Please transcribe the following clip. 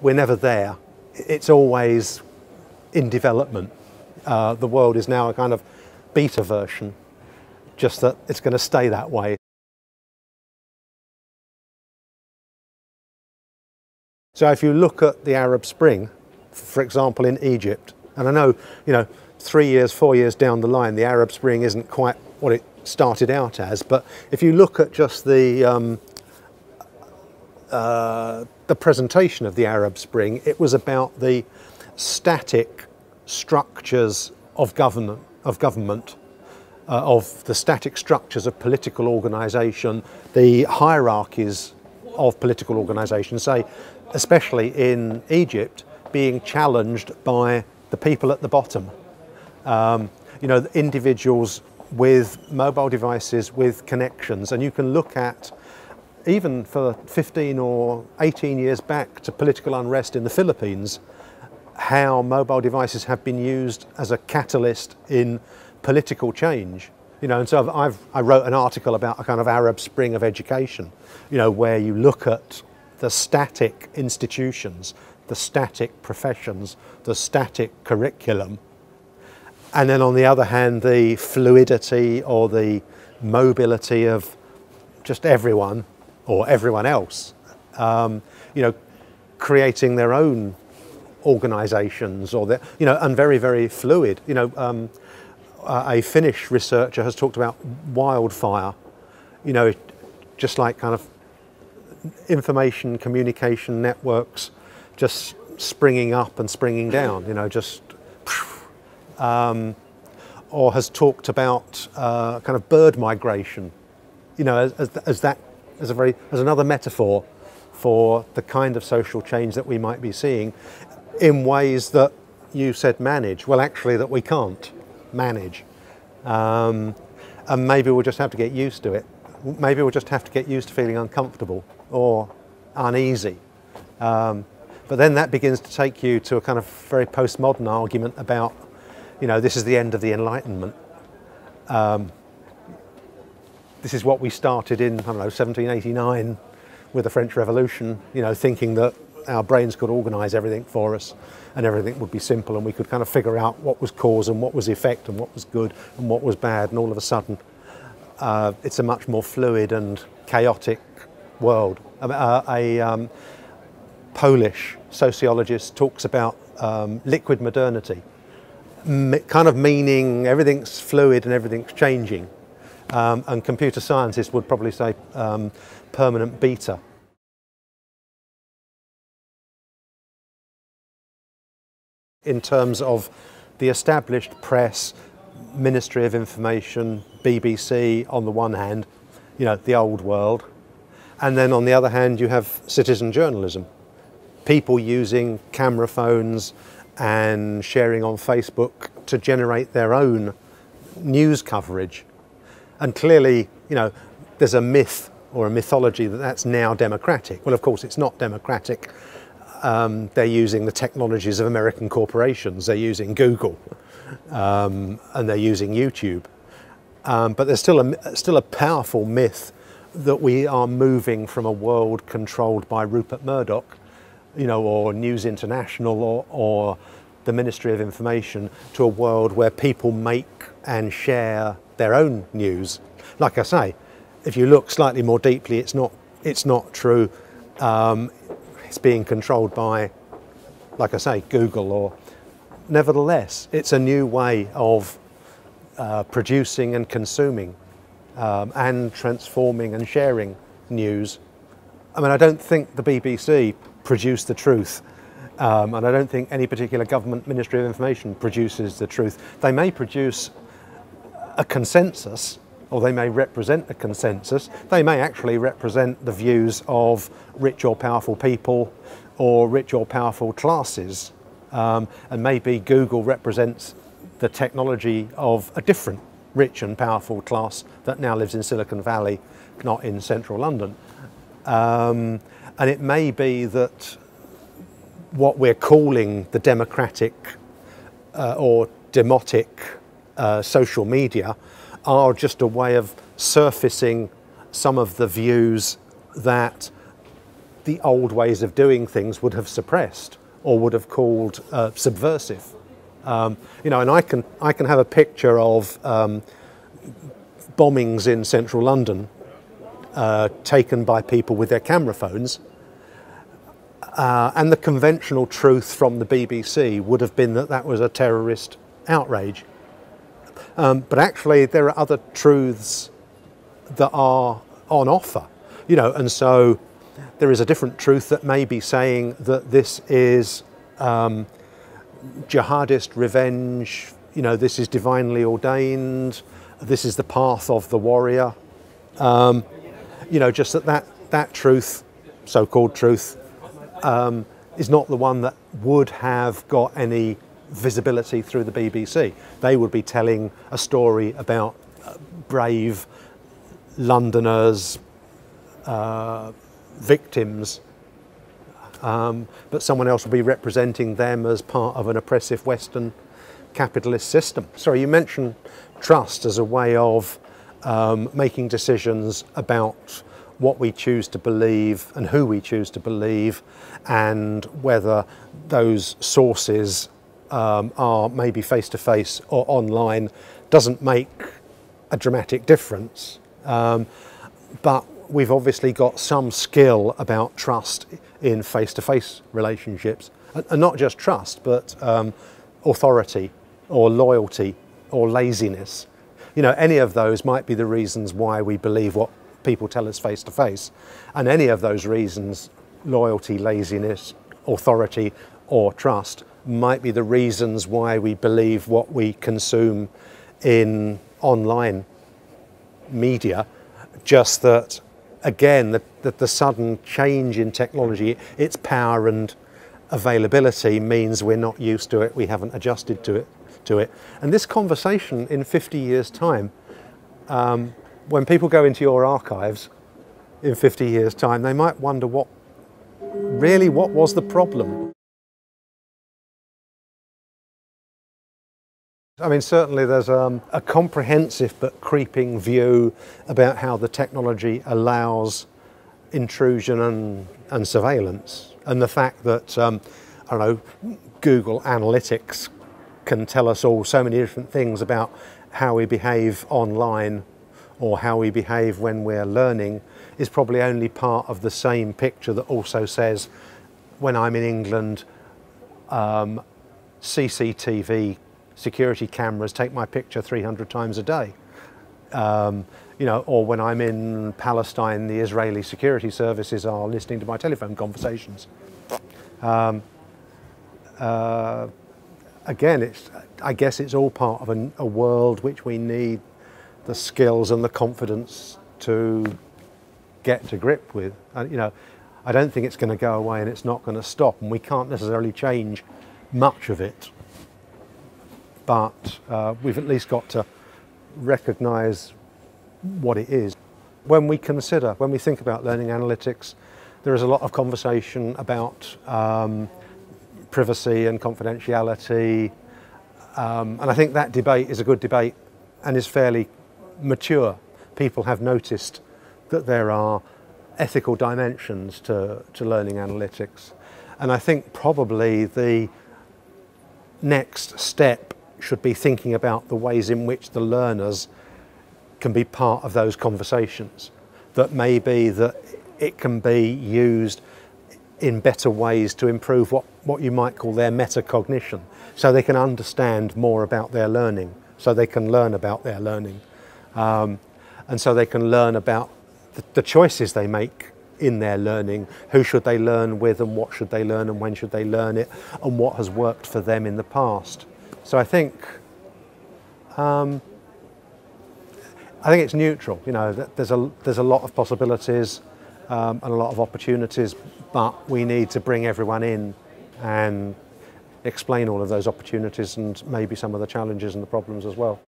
We're never there. It's always in development. Uh, the world is now a kind of beta version, just that it's going to stay that way. So if you look at the Arab Spring, for example, in Egypt, and I know, you know, three years, four years down the line, the Arab Spring isn't quite what it started out as, but if you look at just the um, the presentation of the Arab Spring, it was about the static structures of government, of government, uh, of the static structures of political organisation, the hierarchies of political organisation, say, especially in Egypt, being challenged by the people at the bottom. Um, you know, individuals with mobile devices, with connections, and you can look at even for 15 or 18 years back to political unrest in the Philippines, how mobile devices have been used as a catalyst in political change. You know, and so I've, i wrote an article about a kind of Arab Spring of education, you know, where you look at the static institutions, the static professions, the static curriculum, and then on the other hand, the fluidity or the mobility of just everyone or everyone else, um, you know, creating their own organisations or their, you know, and very, very fluid. You know, um, a Finnish researcher has talked about wildfire, you know, just like kind of information communication networks just springing up and springing down, you know, just, um, or has talked about uh, kind of bird migration, you know, as, as, as that as a very as another metaphor for the kind of social change that we might be seeing in ways that you said manage. Well, actually, that we can't manage. Um, and maybe we'll just have to get used to it. Maybe we'll just have to get used to feeling uncomfortable or uneasy. Um, but then that begins to take you to a kind of very postmodern argument about, you know, this is the end of the Enlightenment. Um, this is what we started in, I don't know, 1789 with the French Revolution, you know, thinking that our brains could organise everything for us and everything would be simple and we could kind of figure out what was cause and what was effect and what was good and what was bad and all of a sudden uh, it's a much more fluid and chaotic world. Uh, a um, Polish sociologist talks about um, liquid modernity, kind of meaning everything's fluid and everything's changing. Um, and computer scientists would probably say um, permanent beta. In terms of the established press, Ministry of Information, BBC on the one hand, you know, the old world. And then on the other hand, you have citizen journalism. People using camera phones and sharing on Facebook to generate their own news coverage and clearly, you know, there's a myth or a mythology that that's now democratic. Well, of course, it's not democratic. Um, they're using the technologies of American corporations. They're using Google um, and they're using YouTube. Um, but there's still a, still a powerful myth that we are moving from a world controlled by Rupert Murdoch, you know, or News International or, or the Ministry of Information to a world where people make and share their own news. Like I say, if you look slightly more deeply, it's not, it's not true. Um, it's being controlled by, like I say, Google or nevertheless, it's a new way of uh, producing and consuming um, and transforming and sharing news. I mean, I don't think the BBC produced the truth. Um, and I don't think any particular government Ministry of Information produces the truth. They may produce a consensus, or they may represent a consensus. They may actually represent the views of rich or powerful people or rich or powerful classes. Um, and maybe Google represents the technology of a different rich and powerful class that now lives in Silicon Valley, not in central London. Um, and it may be that what we're calling the democratic uh, or demotic uh, social media are just a way of surfacing some of the views that the old ways of doing things would have suppressed or would have called uh, subversive. Um, you know, and I can I can have a picture of um, bombings in central London uh, taken by people with their camera phones, uh, and the conventional truth from the BBC would have been that that was a terrorist outrage. Um, but actually, there are other truths that are on offer, you know, and so there is a different truth that may be saying that this is um, jihadist revenge, you know, this is divinely ordained, this is the path of the warrior. Um, you know, just that that, that truth, so called truth, um, is not the one that would have got any visibility through the BBC. They would be telling a story about uh, brave Londoners, uh, victims, um, but someone else would be representing them as part of an oppressive Western capitalist system. Sorry, you mentioned trust as a way of um, making decisions about what we choose to believe and who we choose to believe, and whether those sources um, are maybe face to face or online doesn't make a dramatic difference. Um, but we've obviously got some skill about trust in face to face relationships, and not just trust, but um, authority or loyalty or laziness. You know, any of those might be the reasons why we believe what people tell us face to face. And any of those reasons, loyalty, laziness, authority, or trust, might be the reasons why we believe what we consume in online media. Just that, again, that the, the sudden change in technology, its power and availability means we're not used to it, we haven't adjusted to it. To it. And this conversation in 50 years' time um, when people go into your archives in 50 years' time, they might wonder what really what was the problem. I mean, certainly there's um, a comprehensive but creeping view about how the technology allows intrusion and, and surveillance, and the fact that, um, I don't know, Google Analytics can tell us all so many different things about how we behave online or how we behave when we're learning is probably only part of the same picture that also says when I'm in England, um, CCTV security cameras take my picture 300 times a day. Um, you know, or when I'm in Palestine, the Israeli security services are listening to my telephone conversations. Um, uh, again, it's, I guess it's all part of a, a world which we need the skills and the confidence to get to grip with. And, you know, I don't think it's going to go away and it's not going to stop, and we can't necessarily change much of it. But uh, we've at least got to recognise what it is. When we consider, when we think about learning analytics, there is a lot of conversation about um, privacy and confidentiality, um, and I think that debate is a good debate and is fairly mature people have noticed that there are ethical dimensions to, to learning analytics. And I think probably the next step should be thinking about the ways in which the learners can be part of those conversations. That maybe that it can be used in better ways to improve what, what you might call their metacognition, so they can understand more about their learning, so they can learn about their learning. Um, and so they can learn about the, the, choices they make in their learning, who should they learn with and what should they learn and when should they learn it and what has worked for them in the past. So I think um, I think it's neutral. You know, there's a there's a lot of possibilities um, and a lot of opportunities, but we need to bring everyone in and explain all of those opportunities and maybe some of the challenges and the problems as well.